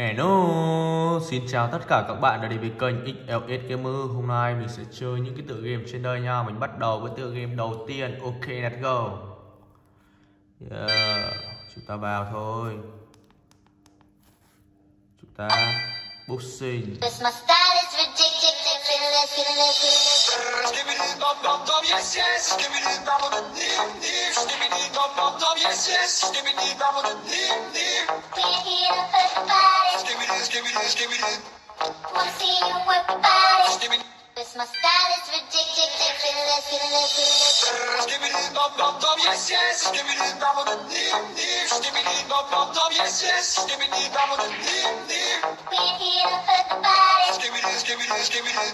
Hello, xin chào tất cả các bạn đã đến với kênh XLS Gamer. Hôm nay mình sẽ chơi những cái tựa game trên đây nha. Mình bắt đầu với tựa game đầu tiên Ok, let's go. Yeah. Chúng ta vào thôi. Chúng ta Boxing dum dum dum yes yes Skibbity dum dum dim dim Skibbity dum dum dum yes yes Skibbity dum dum dim dim We're here to hurt the body. Skibbity skibbity skibbity Wanna see you work your body. Skibbity This my style is ridiculous. Feeling feeling feeling Skibbity dum dum dum yes yes Skibbity dum dum dim dim Skibbity dum dum dum yes yes Skibbity dum dum dim dim We're here to hurt the body. Skibbity skibbity skibbity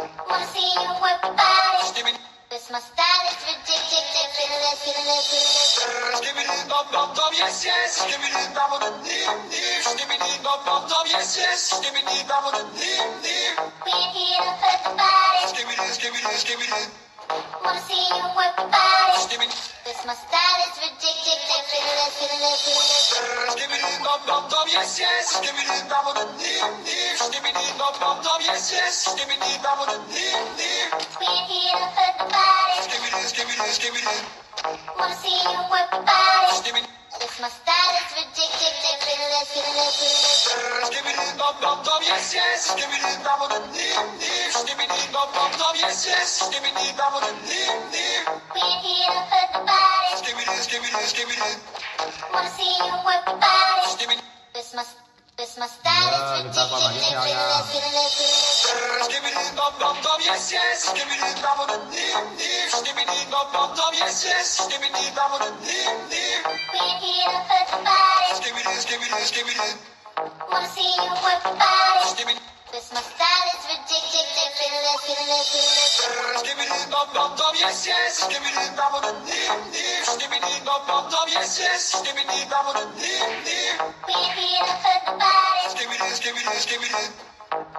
Wanna see you work your body. Skibbity This my style is ridiculous. Feeling feeling feeling Skibbity dum dum dum yes yes Skibbity dum dum dim dim Skibbity dum dum dum yes yes Skibbity dum dum dim dim We're here to hurt the body. Skibbity skibbity skibbity Wanna see you work your body. This my style is ridiculous. Skibbity dum dum dum yes yes Skibbity dum dum dim dim Skibbity dum dum dum yes yes Skibbity dum dum dim dim We're here to hurt the body. Skibbity skibbity skibbity Wanna see you work your body. Skibbity This my style is ridiculous. Skibbity dum dum dum yes yes Skibbity dum dum dim dim Skibbity dum dum dum yes yes Skibbity dum Wanna see you work your body. Dum dum dum yes yes Skibbity dum dum dim dim Skibbity dum dum dum yes yes Skibbity dum dum dim dim We're here to hurt the body. Skibbity skibbity skibbity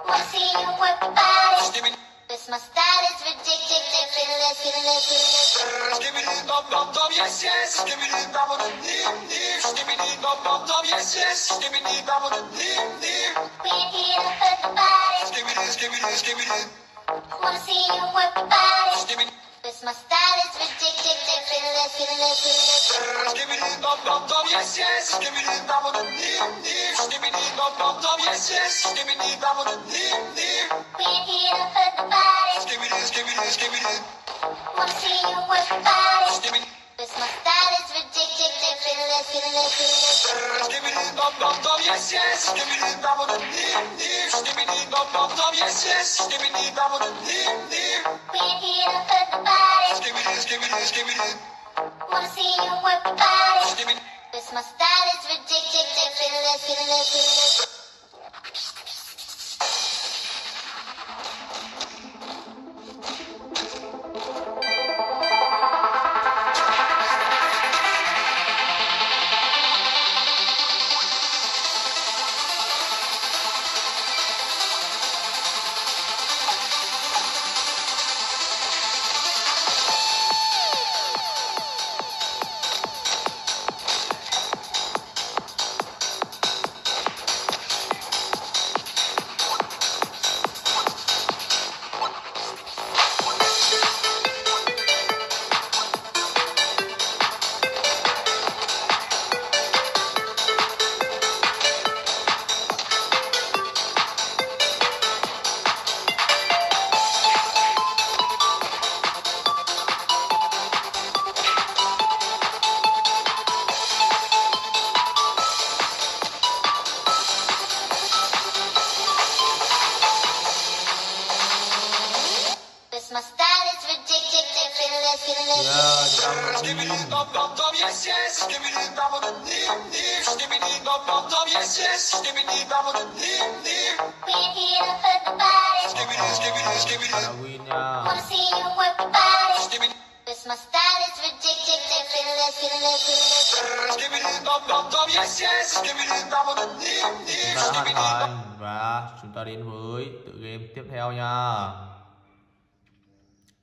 Wanna see you work your body. Skibbity This my style is ridiculous. Feeling feeling feeling Skibbity dum dum dum yes yes Skibbity dum dum dim dim Skibbity dum dum dum yes yes Skibbity dum dum dim dim We're here to hurt the body. Skibbity skibbity skibbity Wanna see you work your body. Skibbity This my style is ridiculous. Feeling feeling feeling Skibbity dum dum dum yes yes Skibbity dum dum dim dim Skibbity dum dum dum yes yes Skibbity dum dum dim dim We're here to hurt the body. Skibbity skibbity skibbity Wanna see you work your body. Skibbity dum dum dum yes yes Skibbity dum dum dim dim Skibbity dum dum dum yes yes Skibbity dum dum dim dim We're here to hurt the body. Skibbity skibbity skibbity Wanna see you work your body. Skibbity This my style is ridiculous. Feeling feeling my style is ridiculous. Chúng ta dum dum dum yes yes dum dum dum dum dum yes yes dum dum We're here to the body. Wanna see you work body. This my style is ridiculous. Dum dum dum yes yes dum dum đã hoàn thành Và chúng ta đến với tựa game tiếp theo nha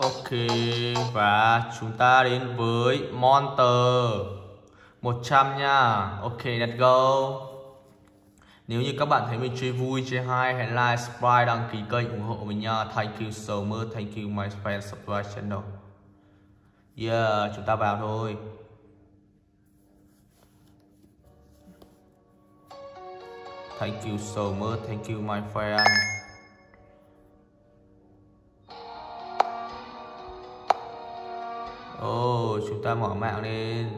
Ok và chúng ta đến với Monster 100 nha. Ok let's go. Nếu như các bạn thấy mình chơi vui, chơi hay hãy like, subscribe, đăng ký kênh ủng hộ mình nha. Thank you so much. Thank you my friend subscribe channel. Yeah, chúng ta vào thôi. Thank you so much. Thank you my friend. Oh, chúng ta mở mạng lên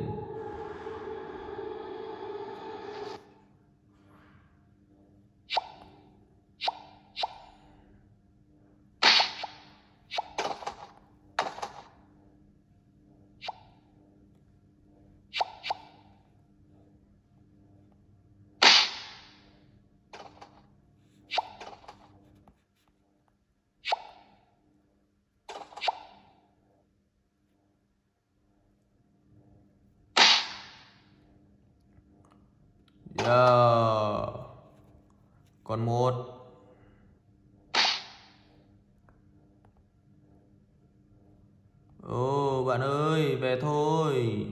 bạn ơi, Về thôi.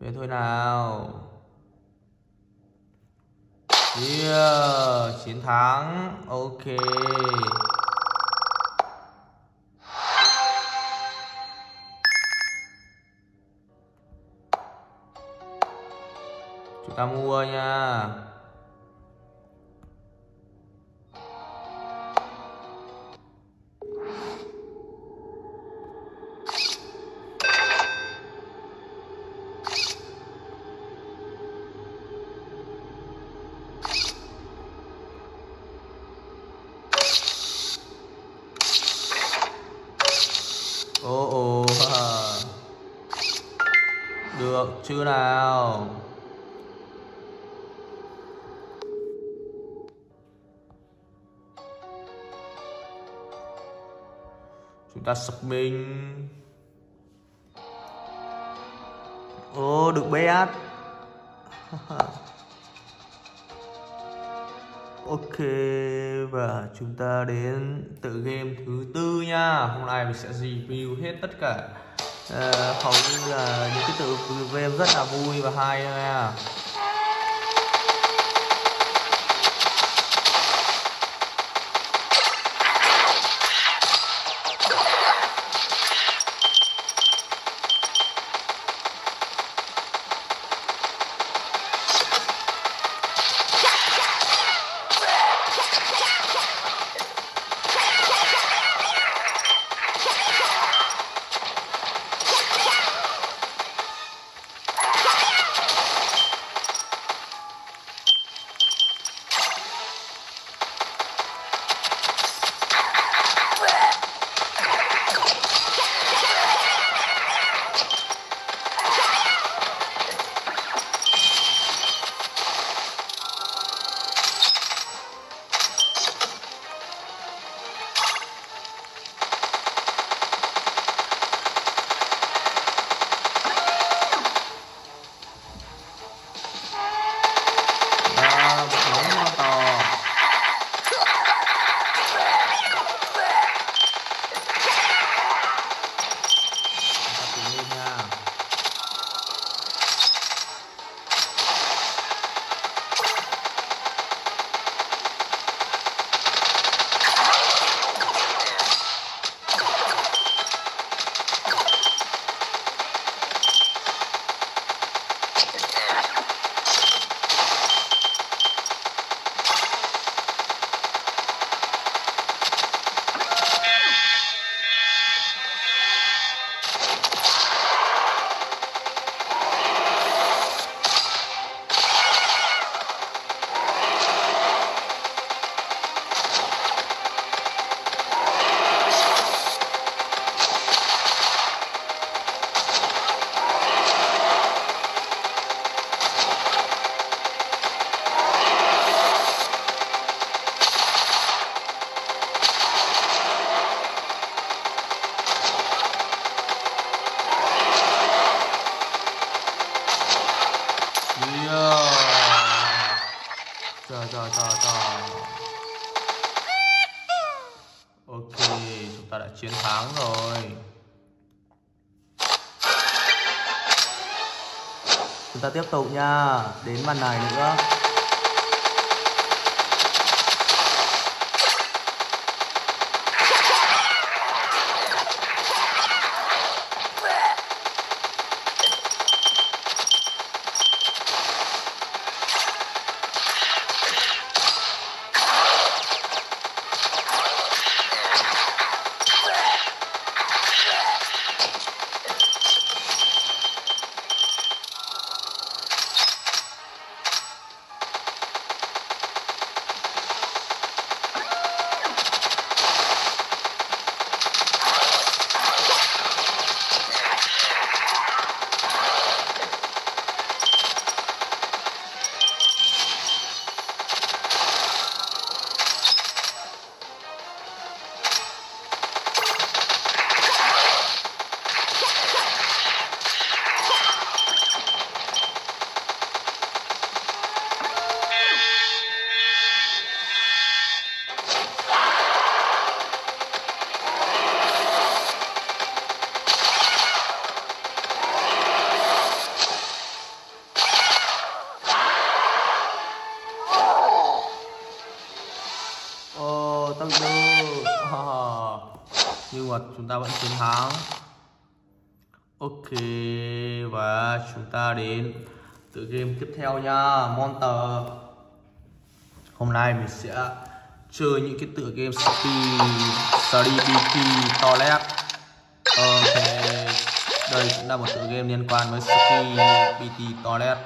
Về thôi nào. Yeah, Chiến thắng. Ok. Chúng ta mua nha. ta sập mình. Ô được bét ok và chúng ta đến tự game thứ tư nha. Hôm nay mình sẽ review hết tất cả. À, hầu như là những cái tự game rất là vui và hay nha. Ta tiếp tục nha. Đến màn này nữa. Ta vẫn chiến thắng. Ok, Và chúng ta đến tựa game tiếp theo nha, Monster. Hôm nay mình sẽ chơi những cái tựa game Speed Serendipity Toilet Ok, Đây cũng là một tựa game liên quan với Serendipity Toilet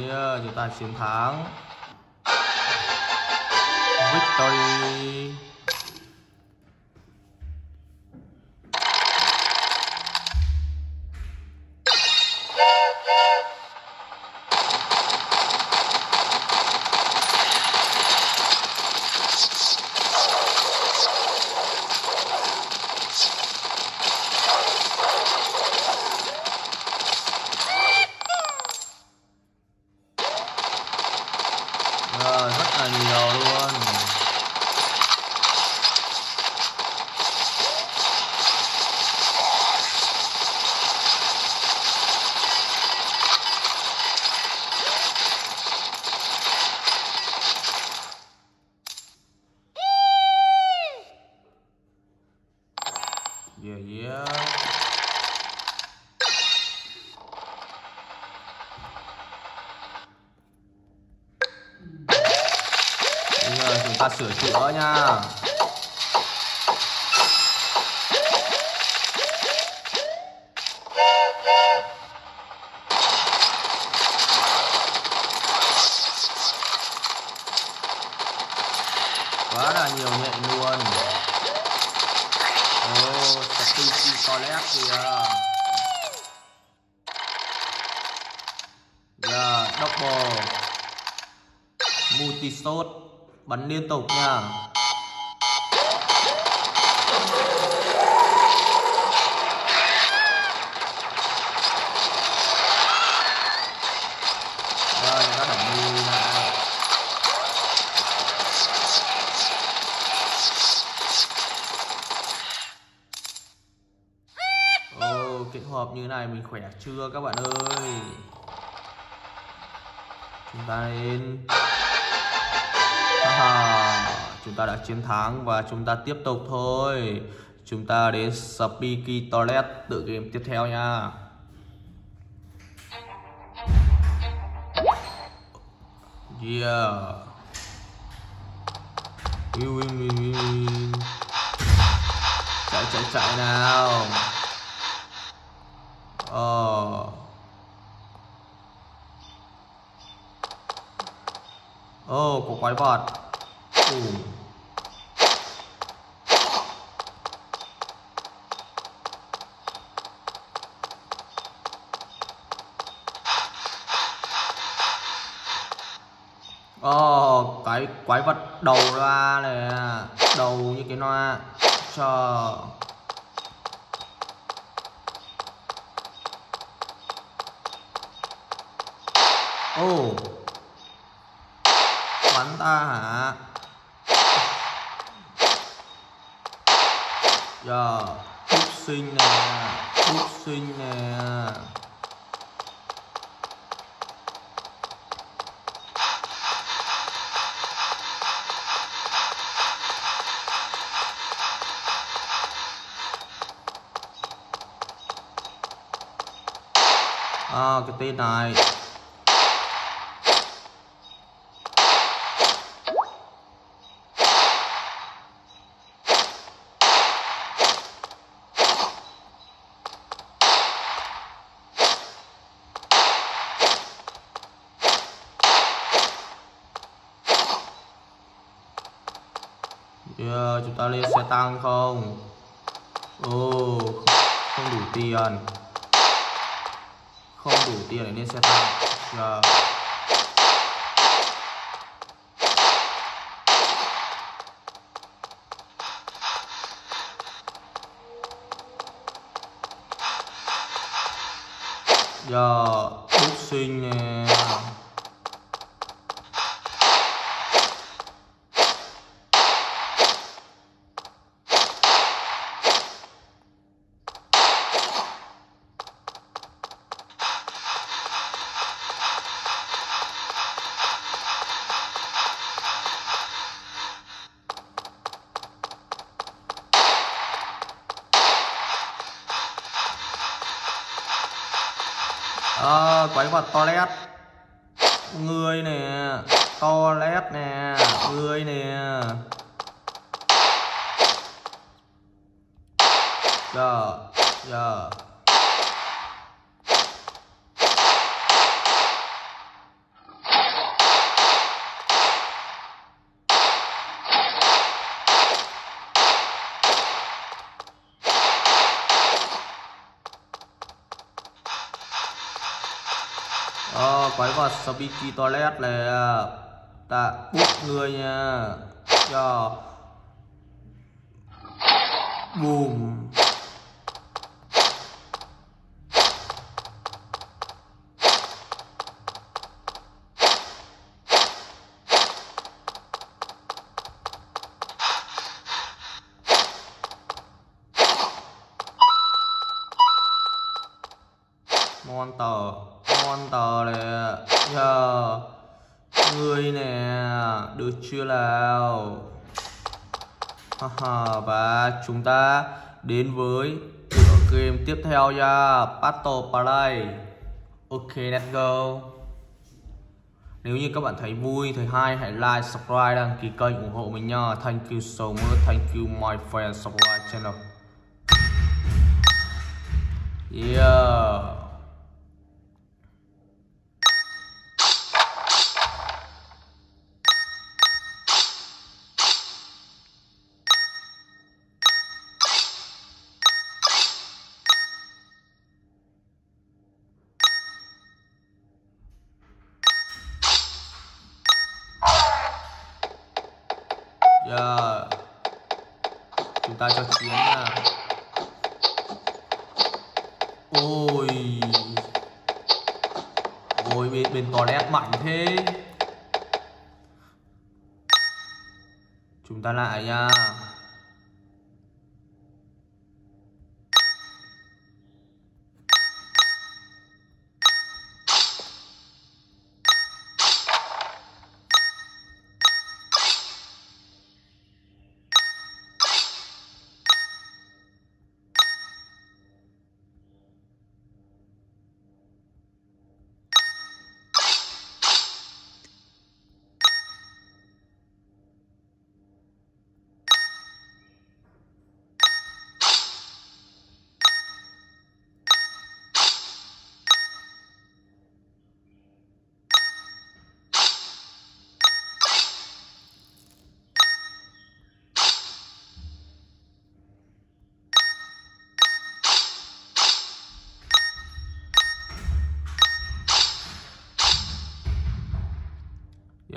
kia chúng ta chiến thắng. Victory. Sticky kìa. Yeah, double. Multi shot bắn liên tục nha. Khỏe chưa các bạn ơi? Chúng ta đến à, chúng ta đã chiến thắng và chúng ta tiếp tục thôi. Chúng ta đến Speaky Toilet tự game tiếp theo nha. Yeah. Win win win win. Chạy chạy chạy nào. Ờ. Ồ, có quái vật. Ồ. ờ, cái quái vật đầu ra này Đầu như cái loa. Chờ. Ô, bắn ta hả? Giờ bút sinh nè bút sinh nè. À, cái tên này. Tiền. Không đủ tiền để lên xe tăng. Yeah. Giờ đúc sinh nè Sabiki toilet này ờ, ta bút người nha. Cho bùm monster monster này giờ người nè được chưa nào? Haha, và chúng ta đến với tựa game tiếp theo nha battle play ok let's go. Nếu như các bạn thấy vui thì hay hãy like subscribe đăng ký kênh ủng hộ mình nha. Thank you so much. Thank you my friend subscribe channel. Yeah.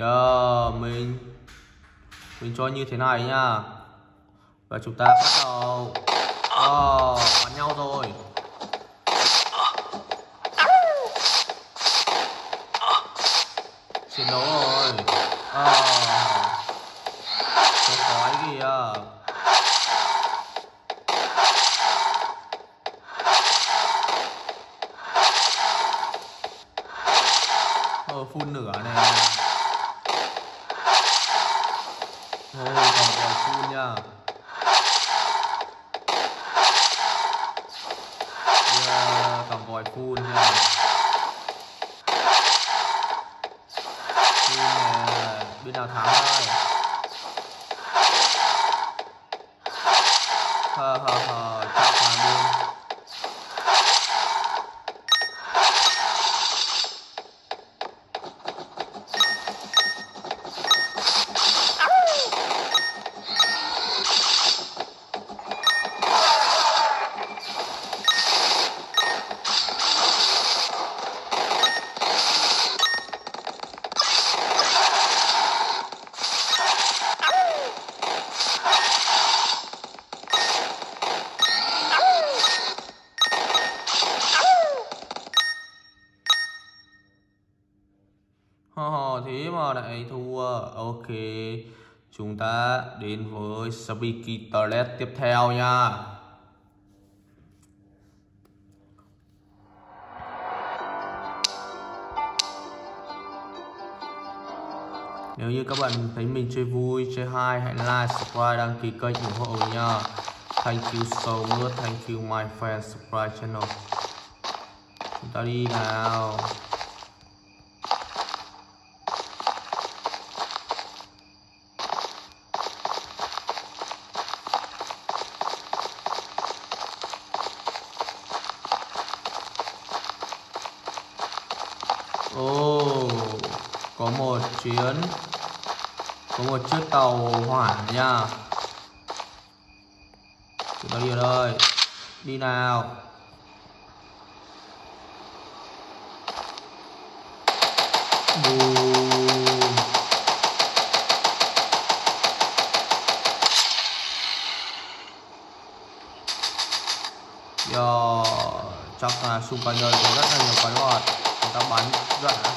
Giờ mình mình cho như thế này nha và chúng ta bắt đầu oh, bắn nhau rồi. Chiến đấu rồi. Oh, cái khói kìa ờ. ờ phun nửa này Ôi, còn có phun nha Yeah, cầm vòi phun nha Phun nè, bên nào thắng thôi Hờ hờ hờ, chắc là luôn thế mà lại thua ok chúng ta đến Sabiki toilet tiếp theo nha Nếu như các bạn thấy mình chơi vui, chơi hay, hãy like, subscribe, đăng ký kênh ủng hộ nha. Thank you so much, thank you my friend, subscribe channel. Chúng ta đi nào. Ồ, oh, có một chuyến có một chiếc tàu hỏa nha. Chúng ta đi rồi đi nào. Boom. Yo, chắc là xung quanh đây có rất là nhiều quái vật đoạn ta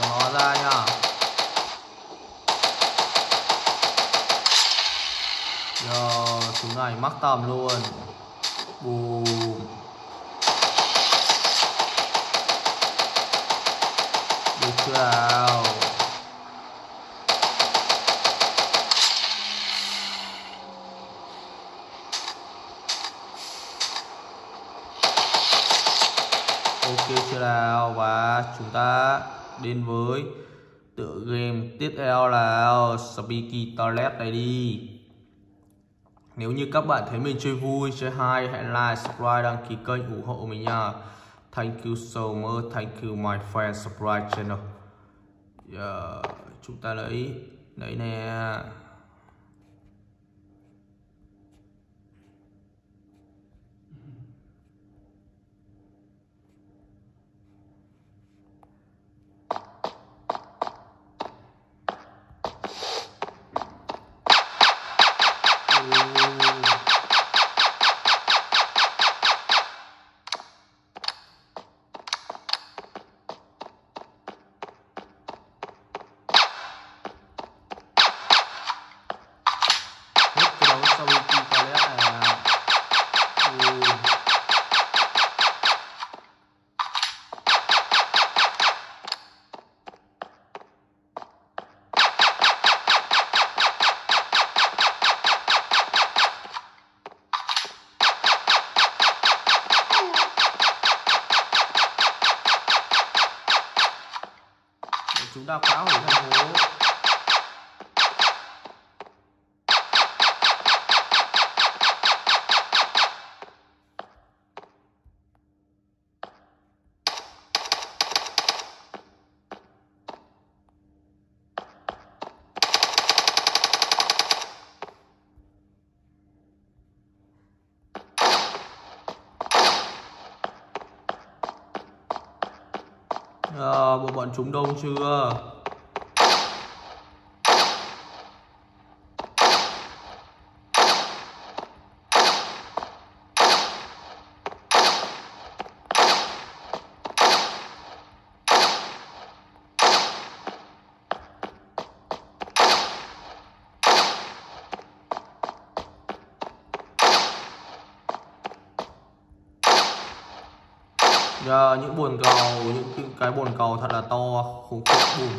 bắn nó ra nha. Giờ chúng này mắc tầm luôn. Bùm. Được chưa nào Ok chưa nào và chúng ta đến với tựa game tiếp theo là Speaky Toilet này đi nếu như các bạn thấy mình chơi vui, chơi hay, hãy like, subscribe, đăng ký kênh ủng hộ mình nha. Thank you so much, thank you my friend, subscribe channel. Yeah, chúng ta lấy, lấy nè. Bọn chúng đông chưa? Giờ những bồn cầu những cái bồn cầu thật là to khủng khiếp bùm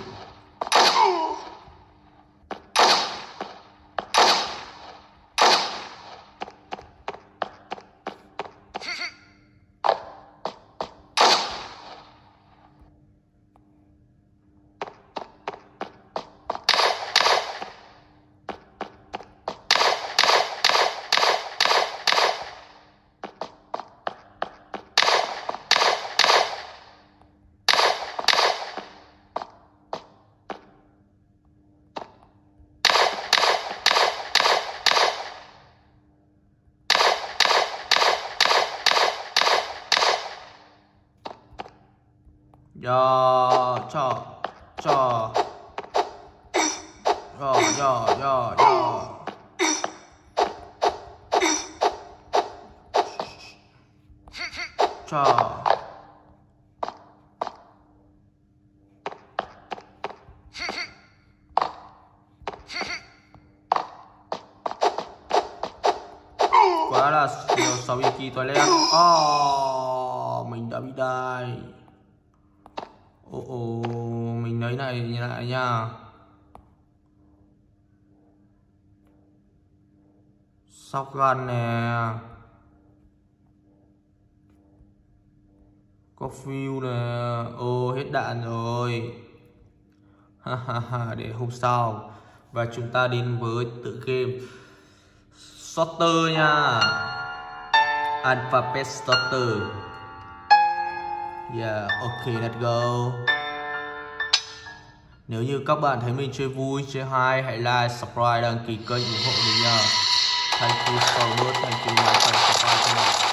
야, 자, 자. 야, 야, 야, 야. 자. Guarda, io so che ti toglierà. Oh, mi indovinai. Mình lấy này nhìn lại nha. Sóc gan nè. Có phiêu nè. Ô hết đạn rồi. Ha ha ha, để hôm sau và chúng ta đến với tự game sorter nha. Alphabet sorter. Yeah okay let's go nếu như các bạn thấy mình chơi vui, chơi hay, hãy like, subscribe, đăng ký kênh ủng hộ mình nha thank you so much thank you my friend subscribe cho mình.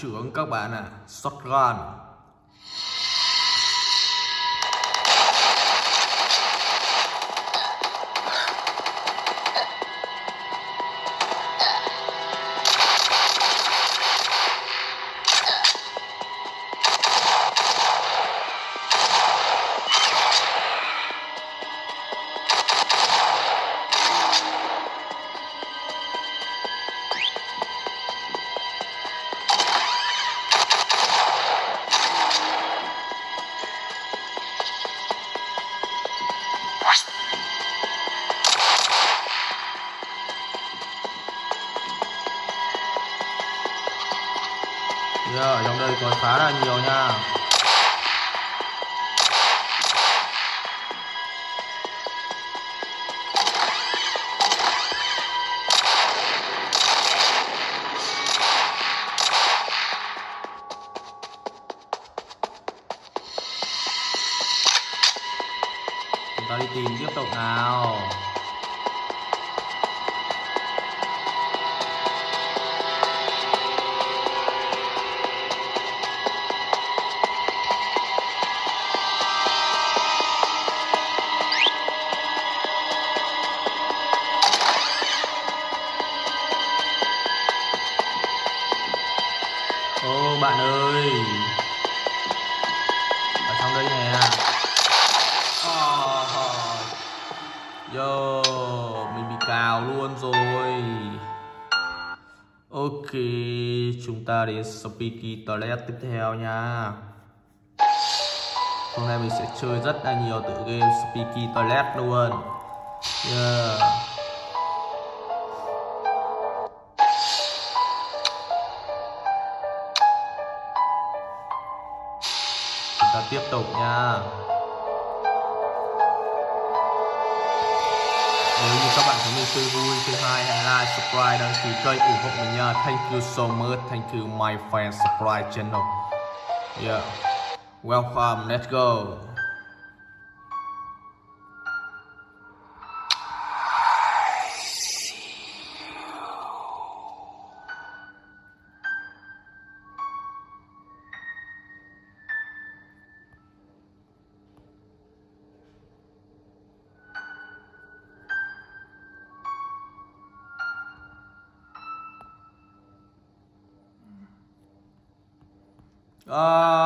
Trưởng các bạn ạ à. Shotgun nhá ở trong đây có khá là nhiều nha. Đến Speaky Toilet tiếp theo nha. Hôm nay mình sẽ chơi rất là nhiều tựa game Speaky Toilet luôn. Yeah. Chúng ta tiếp tục nha. Nếu như các bạn thấy mình chơi vui thứ hai hãy like, subscribe, đăng ký kênh, ủng hộ mình nha. Thank you so much. Thank you, my friend. Subscribe channel. Yeah. Welcome. Let's go. À,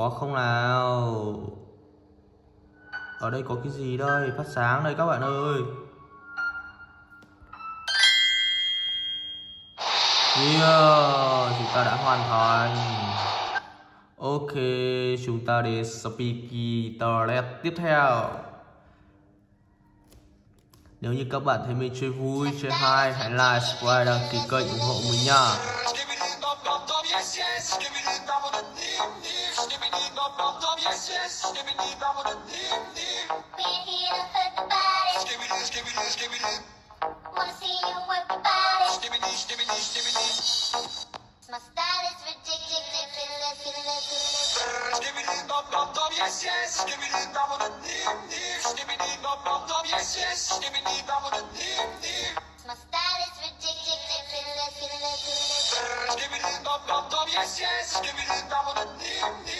có không nào? Ở đây có cái gì đây? Phát sáng đây các bạn ơi. Yeah, chúng ta đã hoàn thành. Ok, chúng ta đến speaky toilet tiếp theo. Nếu như các bạn thấy mình chơi vui, chơi hay, hãy like, subscribe, đăng ký kênh ủng hộ mình nha. Yes, yes, give me the double the nip, nip, give me the double, double, yes, yes, give me the double the nip. My style ridiculous, ridiculous, ridiculous. Give me the double, double, yes, yes, give me the double the nip, nip.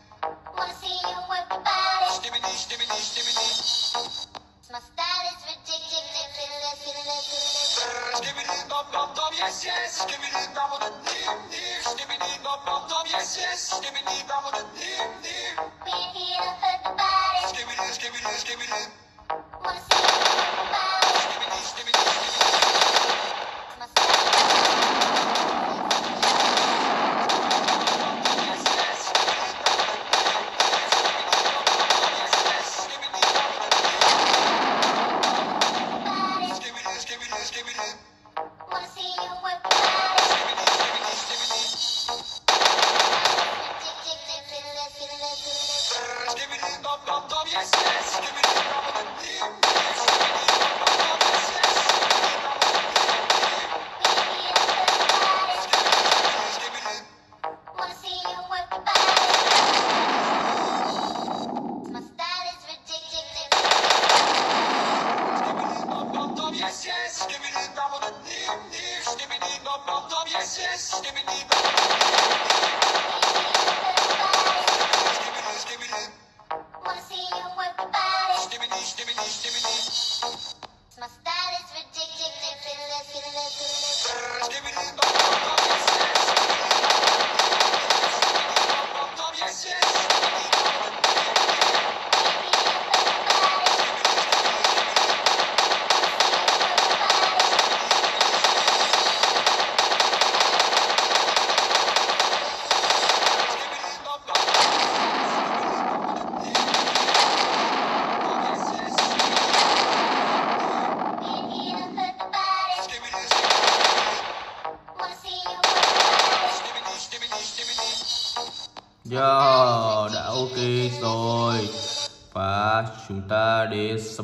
yes. Give me the number, the name. Give me the yes, yes. Give me the number, the name, name. We feel good about it. Give me this, give me this, give me this.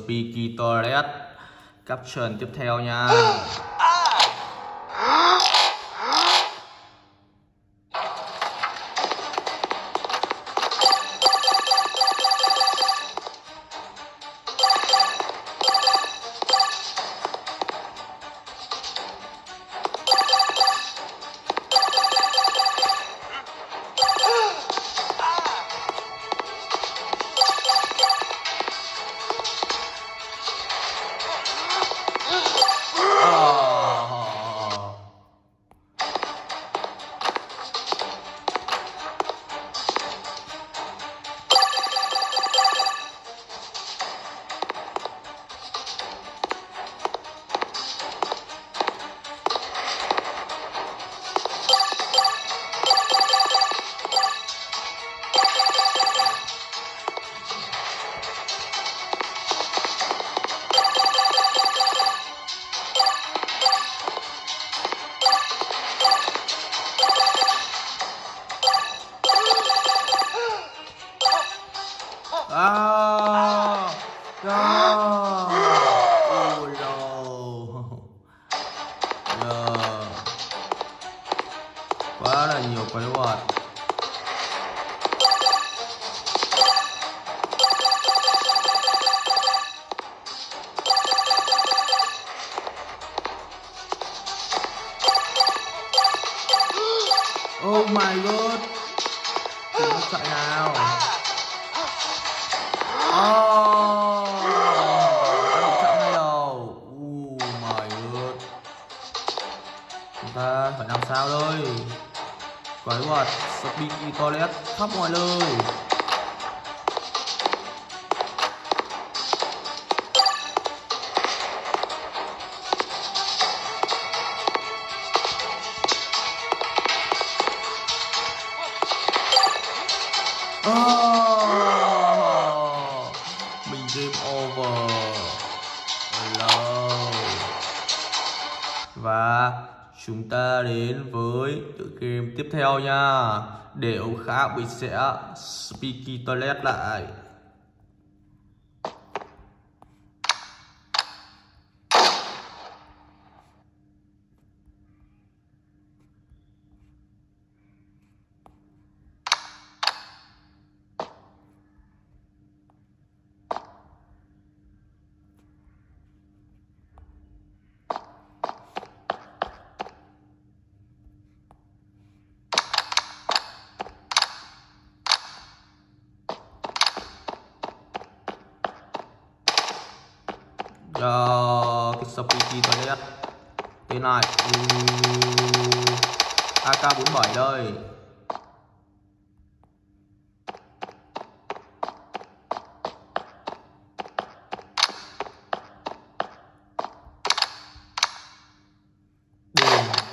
Speaky Toilet caption tiếp theo nha. Chúng ta phải làm sao đây? Quái vật Speaky Toilet khắp mọi nơi. Tiếp theo nha. Để ông khác mình sẽ Speaky Toilet lại Cho cái Speaky Toilet Thế này uh, AK47 đây Boom.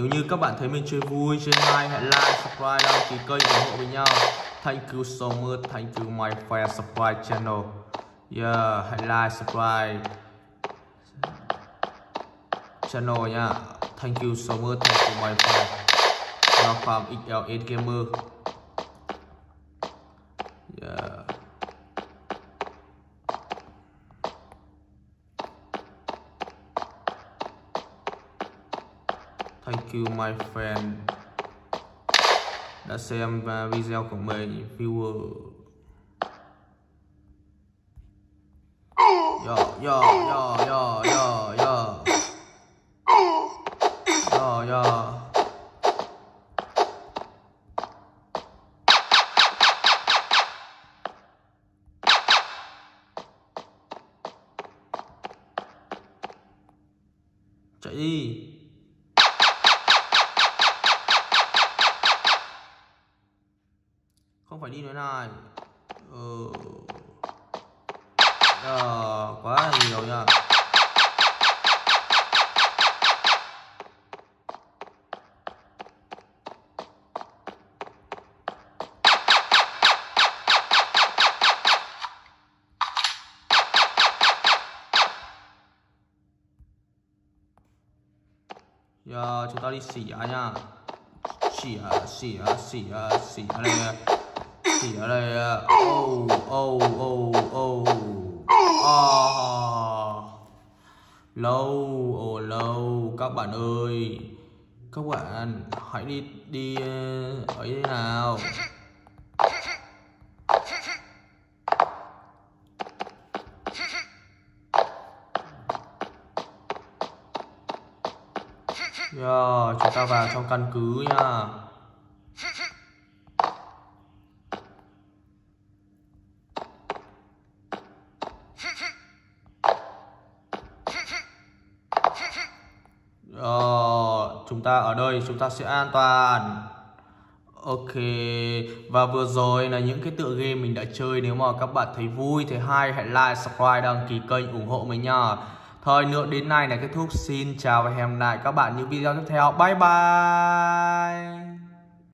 Nếu như các bạn thấy mình chơi vui trên like hãy like, subscribe, đăng ký kênh ủng hộ với nhau. Thank you so much, thank you my fair subscribe channel. Yeah, hãy like, subscribe channel nha. Thank you so much, thank you my fair. Welcome XLS Gamer. Yeah. Thank you my friend. Đã xem video của mình viewer. Yo yo yo yo. Ừ. Ờ, quá là nhiều nha. Giờ chúng ta đi xỉa nha. Xỉa, xỉa, xỉa, xỉa này thì ở đây ô ô ô ô lâu ồ lâu. Các bạn ơi các bạn hãy đi đi ờ, ở thế nào? Yeah, chúng ta vào trong căn cứ nha Ờ, chúng ta ở đây chúng ta sẽ an toàn. Ok Và vừa rồi là những cái tựa game mình đã chơi Nếu mà các bạn thấy vui Thấy hay hãy like, subscribe, đăng ký kênh ủng hộ mình nha Thời lượng đến nay là kết thúc. Xin chào và hẹn gặp lại các bạn những video tiếp theo. Bye bye!